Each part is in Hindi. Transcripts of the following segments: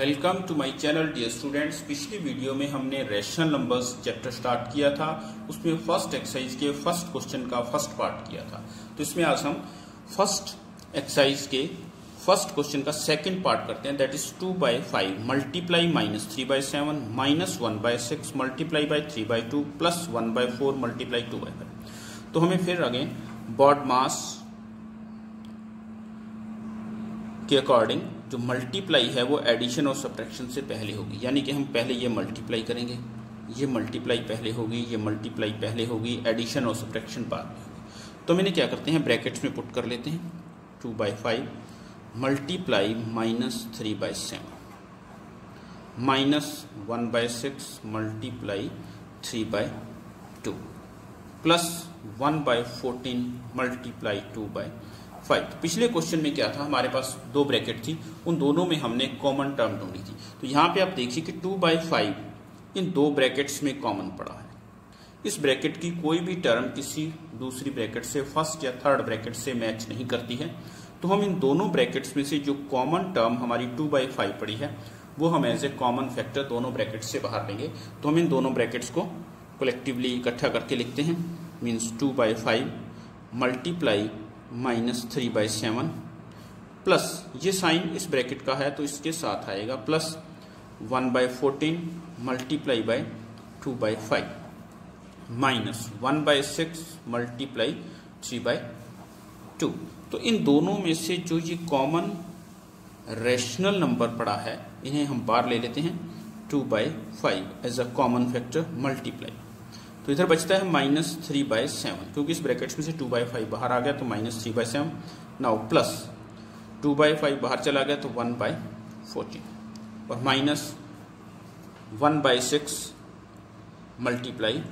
Welcome to my channel, dear students. पिछली वीडियो में हमने रेशनल नंबर्स चैप्टर स्टार्ट किया था। उसमें फ़र्स्ट एक्सरसाइज के फ़र्स्ट क्वेश्चन का फ़र्स्ट पार्ट किया था। तो इसमें आज हम फ़र्स्ट एक्सरसाइज के फ़र्स्ट क्वेश्चन का सेकंड पार्ट करते हैं। That is two by five multiply minus three by seven minus one by six multiply by three by two plus one by four multiply two by five तो हमें फिर अगेन बॉड मास के अकॉर्डिंग जो मल्टीप्लाई है वो एडिशन और सब्ट्रैक्शन से पहले होगी। यानी कि हम पहले ये मल्टीप्लाई करेंगे, ये मल्टीप्लाई पहले होगी, ये मल्टीप्लाई पहले होगी एडिशन और सब्ट्रैक्शन बाद में होगी। तो मैंने क्या करते हैं ब्रैकेट्स में पुट कर लेते हैं two by five multiply minus three by seven minus one by six multiply three by two plus one by fourteen multiply two by five तो पिछले क्वेश्चन में क्या था? हमारे पास दो ब्रैकेट थी। उन दोनों में हमने कॉमन टर्म ढूंढी थी। तो यहाँ पे आप देखिए कि टू बाई फाइव इन दो ब्रैकेट्स में कॉमन पड़ा है। इस ब्रैकेट की कोई भी टर्म किसी दूसरी ब्रैकेट से फ़र्स्ट या थर्ड ब्रैकेट से मैच नहीं करती है। तो हम इन दोनों ब्रैकेट्स में से जो कॉमन टर्म हमारी टू बाई फाइव पड़ी है, वो हम एज ए कॉमन फैक्टर दोनों ब्रैकेट से बाहर लेंगे। तो हम इन दोनों ब्रैकेट्स को कलेक्टिवली इकट्ठा करके लिखते हैं। Means two by five multiply minus three by seven plus, ये साइन इस ब्रैकेट का है तो इसके साथ आएगा plus one by fourteen multiply by two by five. Minus one by six multiply three by two. तो इन दोनों में से जो ये कॉमन रेशनल नंबर पड़ा है, इन्हें हम बार ले लेते हैं, two by five as a common factor multiply. तो इधर बचता है माइनस थ्री बाय सेवन, क्योंकि इस ब्रैकेट्स में से टू बाई फाइव बाहर आ गया तो minus three by seven, now plus two by five बाहर चला गया तो वन बाय फोर्टीन, और minus one by six multiply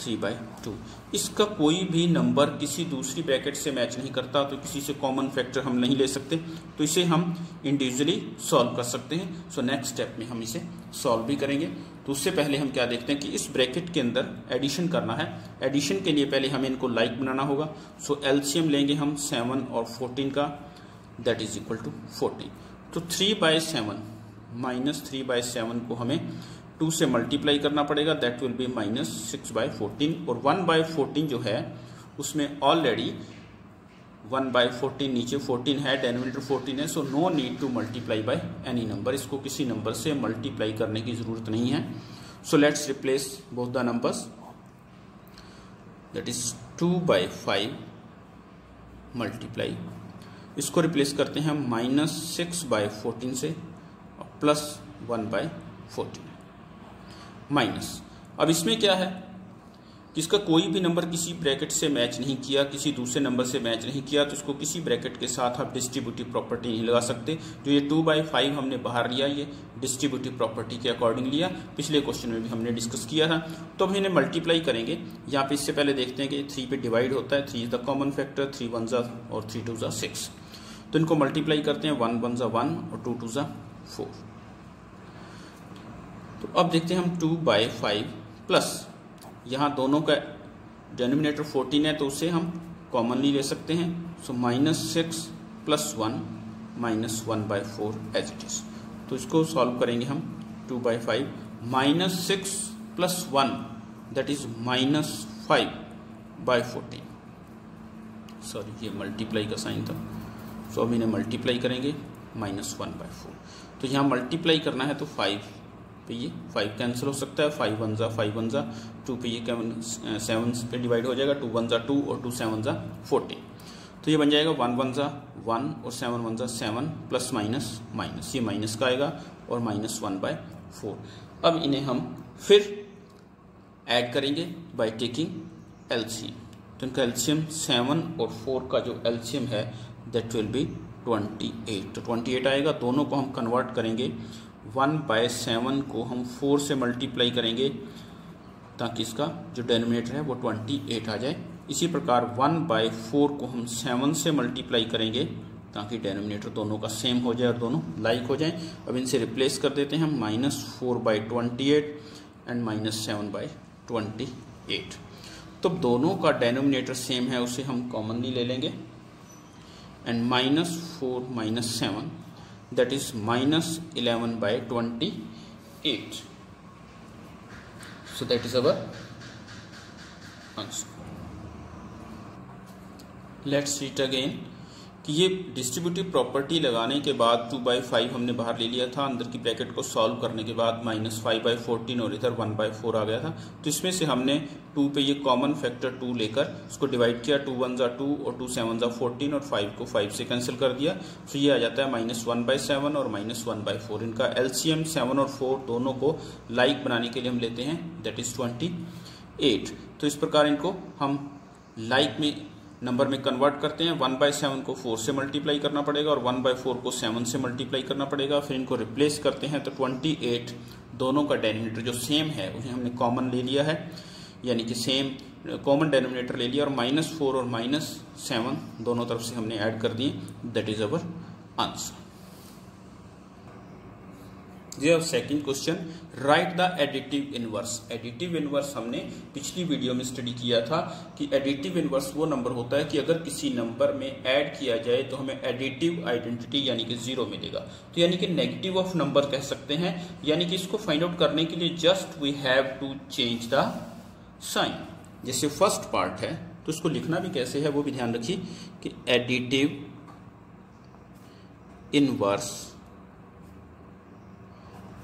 three by two. इसका कोई भी नंबर किसी दूसरी ब्रैकेट से मैच नहीं करता तो किसी से कॉमन फैक्टर हम नहीं ले सकते तो इसे हम इंडिविजुअली सॉल्व कर सकते हैं। सो नेक्स्ट स्टेप में हम इसे सॉल्व भी करेंगे। तो उससे पहले हम क्या देखते हैं कि इस ब्रैकेट के अंदर एडिशन करना है। एडिशन के लिए पहले हमें इनको लाइक बनाना होगा। सो एलसीएम लेंगे हम सेवन और फोर्टीन का। That is equal to fourteen तो three by seven minus three by seven को हमें टू से मल्टीप्लाई करना पड़ेगा। That will be minus six by fourteen और वन बाय फोर्टीन जो है, उसमें ऑलरेडी वन बाई फोर्टीन, नीचे फोर्टीन है डेनोमीटर फोर्टीन है so no need to multiply by any number इसको किसी नंबर से मल्टीप्लाई करने की ज़रूरत नहीं है। So let's replace both the numbers that is two by five multiply इसको रिप्लेस करते हैं माइनस सिक्स बाय फोर्टीन से plus one by fourteen minus अब इसमें क्या है? जिसका कोई भी नंबर किसी ब्रैकेट से मैच नहीं किया, किसी दूसरे नंबर से मैच नहीं किया तो उसको किसी ब्रैकेट के साथ आप डिस्ट्रीब्यूटिव प्रॉपर्टी नहीं लगा सकते। जो ये टू बाई फाइव हमने बाहर लिया, ये डिस्ट्रीब्यूटिव प्रॉपर्टी के अकॉर्डिंग लिया। पिछले क्वेश्चन में भी हमने डिस्कस किया था। तो हम इन्हें मल्टीप्लाई करेंगे। यहाँ पे इससे पहले देखते हैं कि थ्री पे डिवाइड होता है। Three is the common factor three one ज़ा और थ्री टू ज़ा सिक्स तो इनको मल्टीप्लाई करते हैं। वन वन ज़ा वन और टू टू ज़ा फोर तो अब देखते हैं हम टू बाई फाइव प्लस यहाँ दोनों का डेनोमिनेटर फोर्टीन है तो उसे हम कॉमनली ले सकते हैं। So minus six plus one minus one by four as it is तो इसको सॉल्व करेंगे हम two by five minus six plus one that is minus five by fourteen sorry ये मल्टीप्लाई का साइन था। सो so, अब इन्हें मल्टीप्लाई करेंगे माइनस वन बाई फोर तो यहाँ मल्टीप्लाई करना है तो फाइव पे ये फाइव कैंसिल हो सकता है फाइव वन ज़ा फाइव वन ज़ा टू पे ये सेवन पे डिवाइड हो जाएगा टू वन ज़ा टू और टू सेवन ज़ा फोर्टीन तो ये बन जाएगा वन वन ज़ा वन और सेवन वन ज़ा सेवन प्लस माइनस माइनस ये माइनस का आएगा और माइनस वन बाय फोर अब इन्हें हम फिर ऐड करेंगे बाय टेकिंग एलसीएम तो इनका एलसीएम सेवन और फोर का जो एलसीएम है that will be twenty eight तो ट्वेंटी एट आएगा, दोनों को हम कन्वर्ट करेंगे वन बाय सेवन को हम फोर से मल्टीप्लाई करेंगे ताकि इसका जो डेनोमिनेटर है वो ट्वेंटी एट आ जाए। इसी प्रकार वन बाय फोर को हम सेवन से मल्टीप्लाई करेंगे ताकि डेनोमिनेटर दोनों का सेम हो जाए और दोनों लाइक हो जाए। अब इनसे रिप्लेस कर देते हैं हम minus four by twenty eight and minus seven by twenty eight. तो दोनों का डेनोमिनेटर सेम है, उसे हम कॉमनली ले लेंगे। And minus four minus seven that is minus 11 by 28 so that is our answer. Let's see it again कि ये डिस्ट्रीब्यूटिव प्रॉपर्टी लगाने के बाद टू बाई फाइव हमने बाहर ले लिया था, अंदर की ब्रैकेट को सॉल्व करने के बाद माइनस फाइव बाई फोर्टीन और इधर वन बाई फोर आ गया था। तो इसमें से हमने टू पे ये कॉमन फैक्टर टू लेकर उसको डिवाइड किया टू वन जा टू और टू सेवन जा फोर्टीन और फाइव को फाइव से कैंसिल कर दिया। तो ये आ जाता है माइनस वन बाई सेवन और माइनस वन बाई फोर इनका एलसीएम सेवन और फोर दोनों को लाइक बनाने के लिए हम लेते हैं दैट इज़ ट्वेंटी एट तो इस प्रकार इनको हम लाइक में नंबर में कन्वर्ट करते हैं वन बाय सेवन को फोर से मल्टीप्लाई करना पड़ेगा और वन बाय फोर को सेवन से मल्टीप्लाई करना पड़ेगा। फिर इनको रिप्लेस करते हैं तो ट्वेंटी एट दोनों का डेनोमिनेटर जो सेम है उसे हमने कॉमन ले लिया है। यानी कि सेम कॉमन डेनोमिनेटर ले लिया और माइनस फोर और माइनस सेवन दोनों तरफ़ से हमने ऐड कर दिए। That is our answer ji second question right the additive inverse additive inverse हमने पिछली वीडियो में स्टडी किया था कि एडिटिव इनवर्स वो नंबर होता है कि अगर किसी नंबर में ऐड किया जाए तो हमें एडिटिव आइडेंटिटी यानी कि ज़ीरो मिलेगा। तो यानी कि नेगेटिव ऑफ़ नंबर कह सकते हैं। यानी कि इसको फाइंड आउट करने के लिए just we have to change the sign जैसे फ़र्स्ट पार्ट है तो इसको लिखना भी कैसे है वो भी ध्यान रखिए कि additive inverse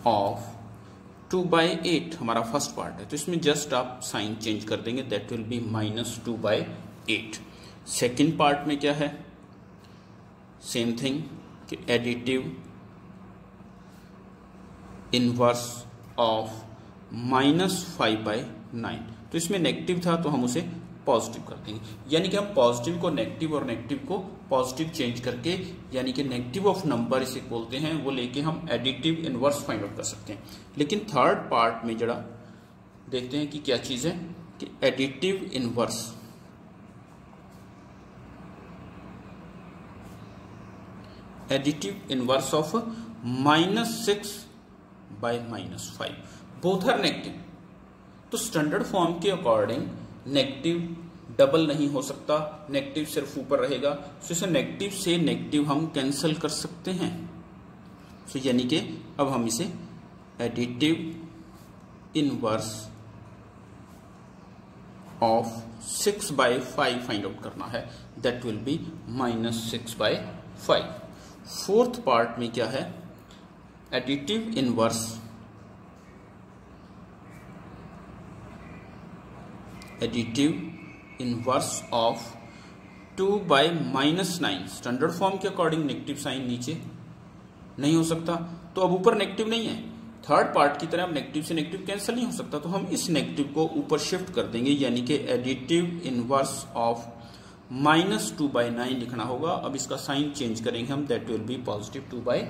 of two by eight हमारा फ़र्स्ट पार्ट है। तो इसमें जस्ट आप साइन चेंज कर देंगे that will be minus two by eight second part में क्या है? Same thing additive inverse of minus five by nine तो इसमें नेगेटिव था तो हम उसे पॉजिटिव कर देंगे। यानी कि हम पॉजिटिव को नेगेटिव और नेगेटिव को पॉजिटिव चेंज करके, यानी कि नेगेटिव ऑफ़ नंबर इसे बोलते हैं, वो लेके हम एडिटिव इनवर्स फाइंड आउट कर सकते हैं। लेकिन थर्ड पार्ट में जरा देखते हैं कि क्या चीज़ है, कि additive inverse additive inverse of minus six by minus five both are negative तो स्टैंडर्ड फॉर्म के अकॉर्डिंग नेगेटिव डबल नहीं हो सकता नेगेटिव सिर्फ़ ऊपर रहेगा। सो इसे नेगेटिव से नेगेटिव हम कैंसिल कर सकते हैं। सो यानी कि अब हम इसे additive inverse of six by five find out करना है। That will be minus six by five fourth part में क्या है? Additive inverse additive inverse of two by minus nine standard form के अकॉर्डिंग नेगेटिव साइन नीचे नहीं हो सकता। तो अब ऊपर नेगेटिव नहीं है। थर्ड पार्ट की तरह अब नेगेटिव से नेगेटिव कैंसिल नहीं हो सकता। तो हम इस नेगेटिव को ऊपर शिफ्ट कर देंगे, यानी कि additive inverse of minus two by nine लिखना होगा। अब इसका साइन चेंज करेंगे हम that will be positive two by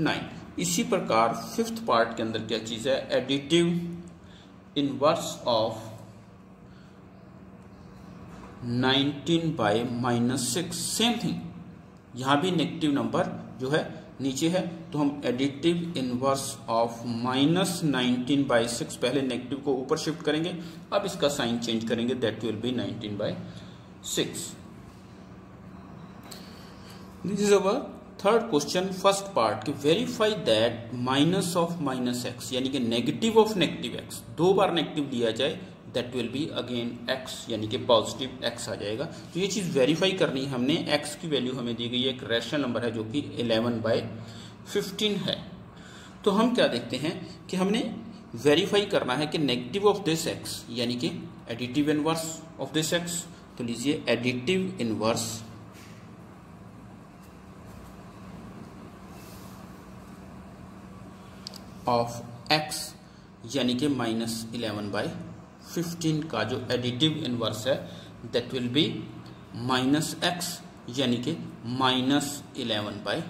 nine इसी प्रकार फिफ्थ पार्ट के अंदर क्या चीज़ है? Additive inverse of 19 by minus six, same thing यहाँ भी नेगेटिव नंबर जो है, नीचे है तो हम additive inverse of minus nineteen by six पहले नेगेटिव को ऊपर शिफ्ट करेंगे, अब इसका साइन चेंज करेंगे that will be nineteen by six this is our third question first part कि verify that minus of minus x यानी कि नेगेटिव ऑफ़ नेगेटिव एक्स दो बार नेगेटिव लिया जाए that will be again x यानी कि पॉजिटिव एक्स आ जाएगा। तो ये चीज़ वेरीफाई करनी है हमने। एक्स की वैल्यू हमें दी गई है, एक रैशनल नंबर है जो कि इलेवन बाय फिफ्टीन है। तो हम क्या देखते हैं कि हमने वेरीफाई करना है कि नेगेटिव ऑफ़ दिस एक्स यानी कि additive inverse of this x तो लीजिए एडिटिव इनवर्स ऑफ़ एक्स यानी कि माइनस इलेवन बाय फिफ्टीन का जो एडिटिव इनवर्स है that will be minus x यानी कि माइनस इलेवन बाई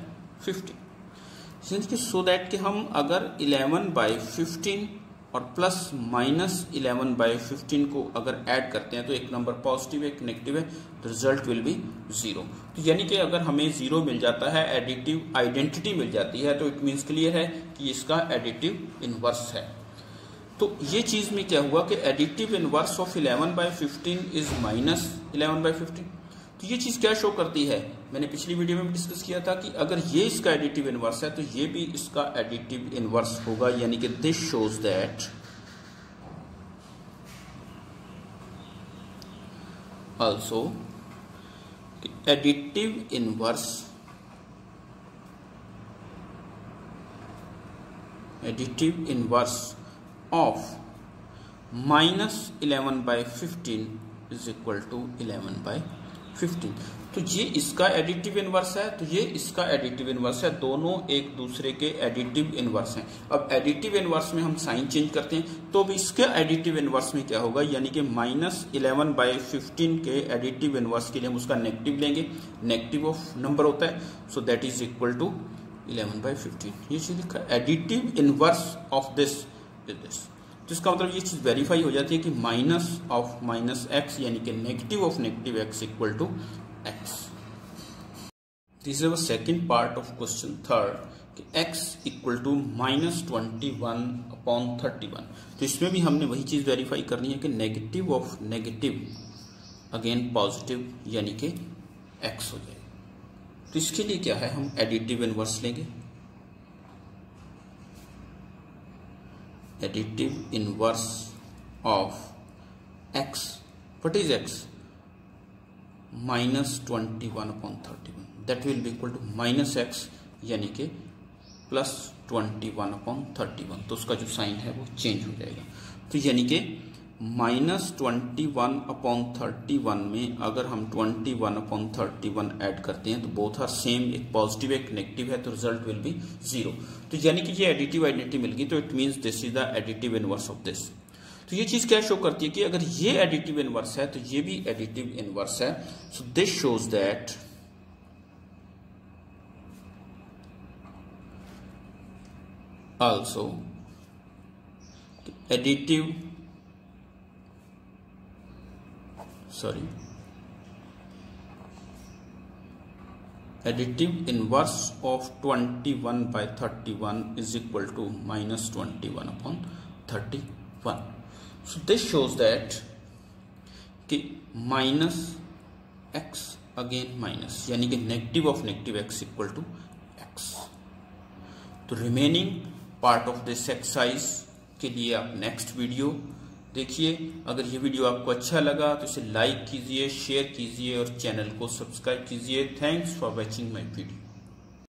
फिफ्टीन कि सो दैट कि हम अगर इलेवन बाई फिफ्टीन और plus minus eleven by fifteen को अगर ऐड करते हैं तो एक नंबर पॉजिटिव है एक नेगेटिव है तो रिज़ल्ट विल बी ज़ीरो तो यानी कि अगर हमें ज़ीरो मिल जाता है एडिटिव आइडेंटिटी मिल जाती है तो इट मीन्स क्लियर है कि इसका एडिटिव इनवर्स है। तो ये चीज़ में क्या हुआ कि additive inverse of 11 by 15 is minus eleven by fifteen तो ये चीज़ क्या शो करती है? मैंने पिछली वीडियो में डिस्कस किया था कि अगर ये इसका एडिटिव इनवर्स है तो ये भी इसका एडिटिव इनवर्स होगा, यानी कि this shows that also additive inverse additive inverse of minus 11 by 15 is equal to 11 by 15 तो ये इसका एडिटिव इनवर्स है तो ये इसका एडिटिव इनवर्स है। दोनों एक दूसरे के एडिटिव इनवर्स हैं। अब एडिटिव इनवर्स में हम साइन चेंज करते हैं तो अब इसके एडिटिव इनवर्स में क्या होगा? यानी कि माइनस इलेवन बाई फिफ्टीन के एडिटिव इनवर्स के लिए हम उसका नेगेटिव लेंगे। नेगेटिव ऑफ़ नंबर होता है so that is equal to eleven by fifteen ये चीज़ लिखा additive inverse of this is this तो इसका मतलब ये चीज़ वेरीफाई हो जाती है कि माइनस ऑफ़ माइनस एक्स यानी कि negative of negative x equal to. This is our second part of question, third, कि x equal to minus twenty one upon thirty one तो इसमें भी हमने वही चीज़ वेरीफाई करनी है कि negative of negative again positive यानी कि x हो जाए। तो इसके लिए क्या है? हम एडिटिव इनवर्स लेंगे। Additive inverse of x. What is x? Minus twenty one upon thirty one that will be equal to minus x यानी कि plus twenty one upon thirty one तो उसका जो साइन है वो चेंज हो जाएगा। तो यानी कि minus twenty one upon thirty one में अगर हम twenty one upon thirty one add करते हैं तो बोथ आर सेम एक पॉजिटिव एक नेगेटिव है तो रिज़ल्ट विल बी ज़ीरो तो यानी कि ये एडिटिव आइडेंटिटी मिल गई तो it means this is the additive inverse of this तो ये चीज़ क्या शो करती है कि अगर ये एडिटिव इनवर्स है तो ये भी एडिटिव इनवर्स है. So this shows that also additive sorry. Additive inverse of 21 by 31 is equal to minus 21 upon 31 so, this shows that कि माइनस एक्स अगेन माइनस यानी कि negative of negative x equal to x तो remaining part of this exercise के लिए आप नेक्स्ट वीडियो देखिए, अगर ये वीडियो आपको अच्छा लगा तो इसे लाइक कीजिए शेयर कीजिए और चैनल को सब्सक्राइब कीजिए। Thanks for watching my video